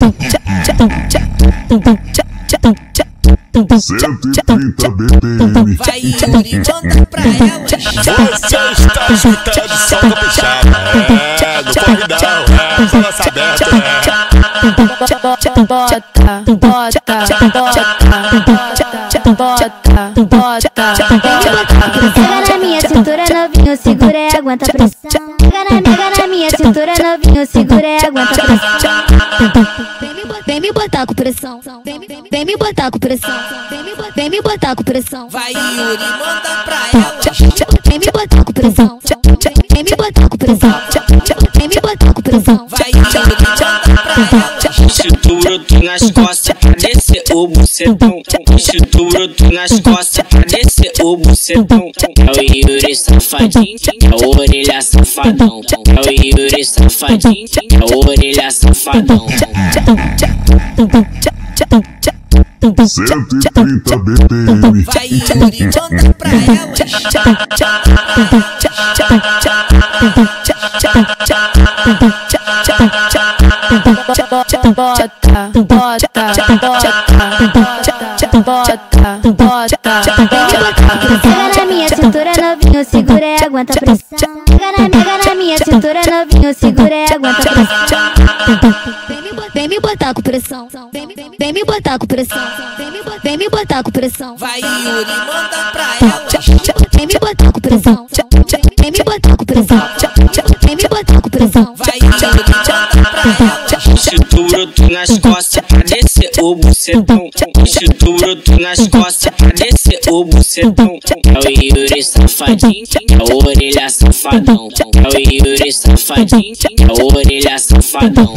130 BPM. Vai Yuri, conta pra ela. Você está escutando som do pichado É, do corridão, é, balança aberta é. bota, bota, bota, bota, bota, bota. Pega na minha cintura novinho, segura e aguenta a pressão. Pega na minha cintura novinho, segura e botar com pressão. Vem, me- vem me botar com pressão. Vem vem me botar com pressão. Vai Yuri, manda pra ela. Vem me botar com pressão. Vem me botar com pressão. Vem me botar com pressão. Vai Yuri, manda pra ela. Tu nas costas pra descer o bucetão. Tu nas costas pra descer o bucetão. É o Yuri safadinho, é o orelha safadão. É o Yuri safadinho, é o orelha safadão. 130 BPM. Vai Yuri, conta pra ela. Pega na minha cintura novinho, segura e aguenta a pressão. Pega na, pega na minha cintura novinho, segura e aguenta a pressão. Vem me, botar com pressão. Vem, me- botar com pressão. Vem me, bot- vem me botar com pressão. Vai Yuri, manda pra ela. Vem me botar com pressão. Vem me botar com pressão. Vem me botar com pressão. Vai Yuri, Estrutura tu nas costas pra descer o bucetão. Estrutura tu nas costas pra descer o bucetão. É o Yuri safadinho, é o orelha safadão. É o Yuri safadinho, é o orelha safadão.